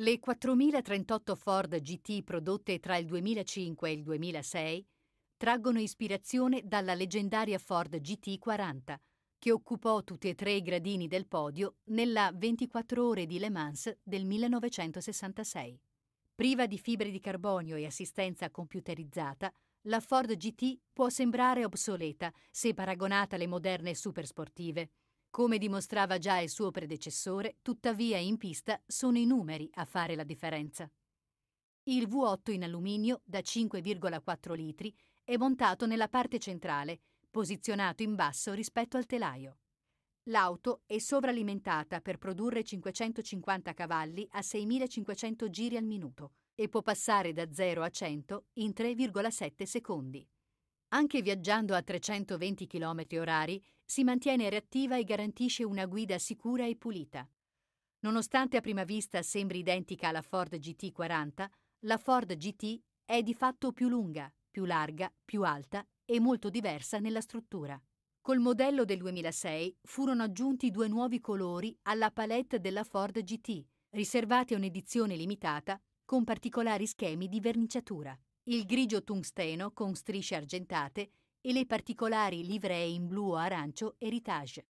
Le 4.038 Ford GT prodotte tra il 2005 e il 2006 traggono ispirazione dalla leggendaria Ford GT40, che occupò tutti e tre i gradini del podio nella 24 ore di Le Mans del 1966. Priva di fibre di carbonio e assistenza computerizzata, la Ford GT può sembrare obsoleta se paragonata alle moderne supersportive, come dimostrava già il suo predecessore, tuttavia in pista sono i numeri a fare la differenza. Il V8 in alluminio da 5,4 litri è montato nella parte centrale, posizionato in basso rispetto al telaio. L'auto è sovralimentata per produrre 550 cavalli a 6.500 giri al minuto e può passare da 0 a 100 in 3,7 secondi. Anche viaggiando a 320 km orari si mantiene reattiva e garantisce una guida sicura e pulita. Nonostante a prima vista sembri identica alla Ford GT40, la Ford GT è di fatto più lunga, più larga, più alta e molto diversa nella struttura. Col modello del 2006 furono aggiunti due nuovi colori alla palette della Ford GT, riservati a un'edizione limitata con particolari schemi di verniciatura il grigio tungsteno con strisce argentate e le particolari livree in blu o arancio Heritage.